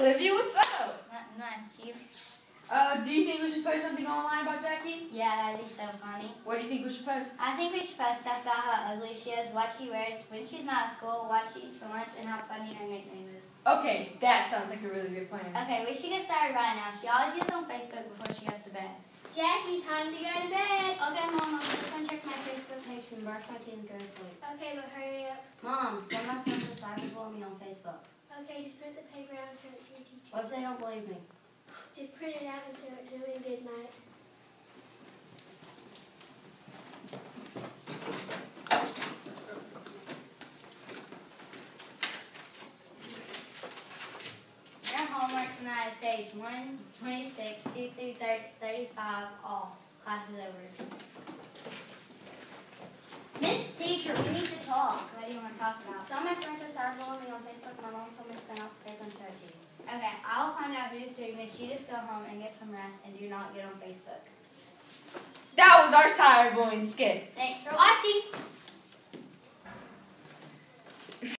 Olivia, what's up? Not much. You? Uh, do you think we should post something online about Jackie? Yeah, that'd be so funny. What do you think we should post? I think we should post stuff about how ugly she is, what she wears when she's not at school, what she eats for lunch, and how funny her nickname is. Okay, that sounds like a really good plan. Okay, we should get started right now. She always gets on Facebook before she goes to bed. Jackie, time to go to bed. Okay, Mom, I'm just gonna check my Facebook page and brush my teeth and go to sleep. Okay, but hurry up. Mom, some of my friends are cyberbullying me on Facebook. Okay, just print the paper out and show it to your teacher. What if they don't believe me? Just print it out and show it to me. Good night. Your homework tonight is page 126, 2 through 30, 35, all. Class is over. Miss Teacher, we need to talk. What do you want to talk about? Some of my friends are cyberbullying me on Facebook. My mom told me to send out the paper and show it to you. Okay, Find out doing this. You just go home and get some rest and do not get on Facebook. That was our cyberbullying skit. Thanks for